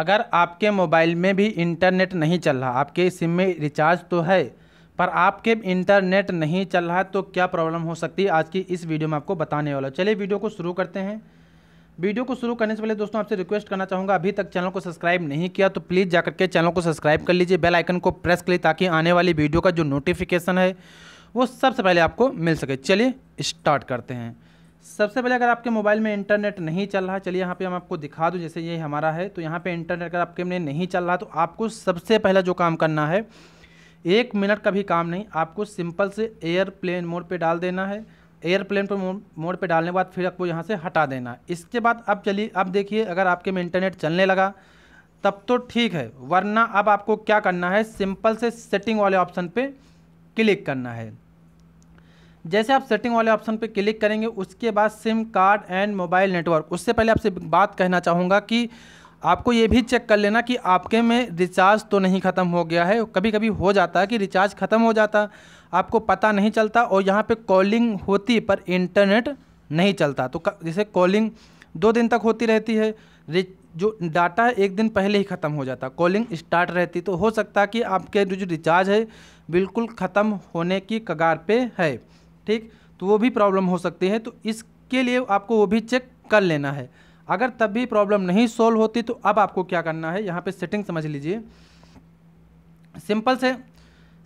अगर आपके मोबाइल में भी इंटरनेट नहीं चल रहा, आपके सिम में रिचार्ज तो है, पर आपके इंटरनेट नहीं चल रहा तो क्या प्रॉब्लम हो सकती है? आज की इस वीडियो में आपको बताने वाला चलिए वीडियो को शुरू करते हैं। वीडियो को शुरू करने से पहले दोस्तों, आपसे रिक्वेस्ट करना चाहूँगा, अभी तक चैनल को सब्सक्राइब नहीं किया तो प्लीज़ जाकर के चैनल को सब्सक्राइब कर लीजिए। बेल आइकन को प्रेस कर लीजिए ताकि आने वाली वीडियो का जो नोटिफिकेशन है, वो सबसे पहले आपको मिल सके। चलिए स्टार्ट करते हैं। सबसे पहले अगर आपके मोबाइल में इंटरनेट नहीं चल रहा, चलिए यहाँ पे हम आपको दिखा दूँ, जैसे ये हमारा है तो यहाँ पे इंटरनेट अगर आपके में नहीं चल रहा तो आपको सबसे पहला जो काम करना है, एक मिनट का भी काम नहीं, आपको सिंपल से एयरप्लेन मोड पे डाल देना है, एयरप्लेन पर मोड पे डालने के बाद फिर आपको यहाँ से हटा देना इसके बाद अब चलिए, अब देखिए, अगर आपके में इंटरनेट चलने लगा, तब तो ठीक है, वरना अब आपको क्या करना है, सिंपल से सेटिंग वाले ऑप्शन पर क्लिक करना है। जैसे आप सेटिंग वाले ऑप्शन पे क्लिक करेंगे, उसके बाद SIM card and mobile network उससे पहले आपसे बात कहना चाहूँगा कि आपको ये भी चेक कर लेना कि आपके में रिचार्ज तो नहीं ख़त्म हो गया है। कभी कभी हो जाता है कि रिचार्ज ख़त्म हो जाता, आपको पता नहीं चलता और यहाँ पे कॉलिंग होती पर इंटरनेट नहीं चलता। तो जैसे कॉलिंग दो दिन तक होती रहती है जो डाटा है, एक दिन पहले ही ख़त्म हो जाता। कॉलिंग स्टार्ट रहती तो हो सकता कि आपके जो रिचार्ज है, बिल्कुल ख़त्म होने की कगार पे है। ठीक? तो वो भी प्रॉब्लम हो सकती है तो इसके लिए आपको वो भी चेक कर लेना है। अगर तब भी प्रॉब्लम नहीं सॉल्व होती तो अब आपको क्या करना है? यहाँ पे सेटिंग समझ लीजिए। सिंपल से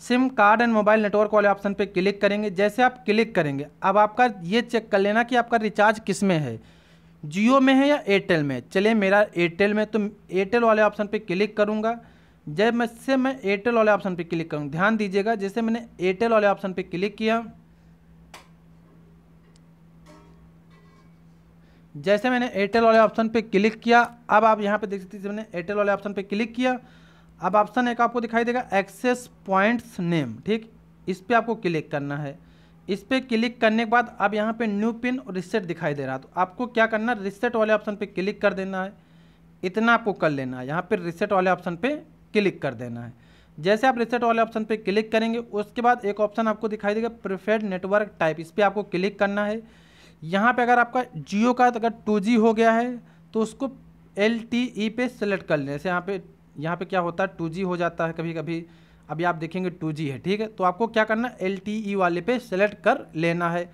SIM card and mobile network वाले ऑप्शन पे क्लिक करेंगे। जैसे आप क्लिक करेंगे, अब आपका ये चेक कर लेना कि आपका रिचार्ज किसमें है? जियो में है या एयरटेल में? चलिए, मेरा एयरटेल में तो एयरटेल वाले ऑप्शन पे क्लिक करूँगा। जब मैं से मैं एयरटेल वाले ऑप्शन पे क्लिक करूँ, ध्यान दीजिएगा, जैसे मैंने एयरटेल वाले ऑप्शन पे क्लिक किया जैसे मैंने एयरटेल वाले ऑप्शन पे क्लिक किया, अब आप यहाँ पे देख सकते हैं मैंने एयरटेल वाले ऑप्शन पे क्लिक किया, अब ऑप्शन एक आपको दिखाई देगा एक्सेस पॉइंट्स नेम ठीक? इस पर आपको क्लिक करना है। इस पर क्लिक करने के बाद अब यहाँ पे न्यू पिन और रिसेट दिखाई दे रहा तो आपको क्या करना है? रिसेट वाले ऑप्शन पे क्लिक कर देना है। इतना आपको कर लेना है। यहाँ पर रिसेट वाले ऑप्शन पे क्लिक कर देना है। जैसे आप रिसेट वाले ऑप्शन पे क्लिक करेंगे, उसके बाद एक ऑप्शन आपको दिखाई देगा प्रिफर्ड नेटवर्क टाइप इस पर आपको क्लिक करना है। यहाँ पे अगर आपका जियो का अगर टू जी हो गया है तो उसको एल टी ई पे सेलेक्ट कर लें। जैसे यहाँ पे यहाँ पे क्या होता है, टू जी हो जाता है कभी कभी अभी आप देखेंगे टू जी है, ठीक है? तो आपको क्या करना है, एल टी ई वाले पे सेलेक्ट कर लेना है।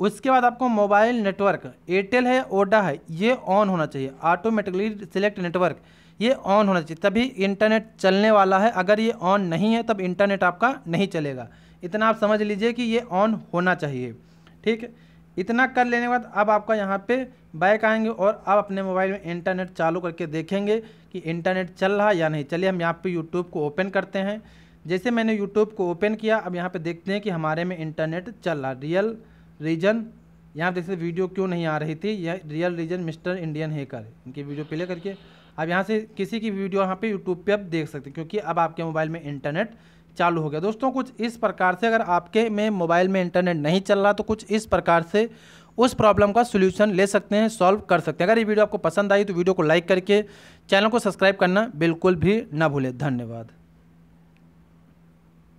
उसके बाद आपको मोबाइल नेटवर्क, एयरटेल है, ओडा है, ये ऑन होना चाहिए। ऑटोमेटिकली सिलेक्ट नेटवर्क ये ऑन होना चाहिए। तभी इंटरनेट चलने वाला है। अगर ये ऑन नहीं है, तब इंटरनेट आपका नहीं चलेगा। इतना आप समझ लीजिए कि ये ऑन होना चाहिए, ठीक है? इतना कर लेने के बाद अब आपका यहाँ पे बैक आएँगे और आप अपने मोबाइल में इंटरनेट चालू करके देखेंगे कि इंटरनेट चल रहा या नहीं। चलिए हम यहाँ पे यूट्यूब को ओपन करते हैं। जैसे मैंने यूट्यूब को ओपन किया, अब यहाँ पे देखते हैं कि हमारे में इंटरनेट चल रहा रियल रीजन यहाँ देखते वीडियो क्यों नहीं आ रही थी? यह real reason mister Indian hacker इनकी वीडियो प्ले करके। अब यहाँ से किसी की वीडियो यहाँ पे यूट्यूब पे आप देख सकते हैं, क्योंकि अब आपके मोबाइल में इंटरनेट चालू हो गया। दोस्तों, कुछ इस प्रकार से अगर आपके में मोबाइल में इंटरनेट नहीं चल रहा तो कुछ इस प्रकार से उस प्रॉब्लम का सोल्यूशन ले सकते हैं, सॉल्व कर सकते हैं। अगर ये वीडियो आपको पसंद आई तो वीडियो को लाइक करके चैनल को सब्सक्राइब करना बिल्कुल भी ना भूलें। धन्यवाद।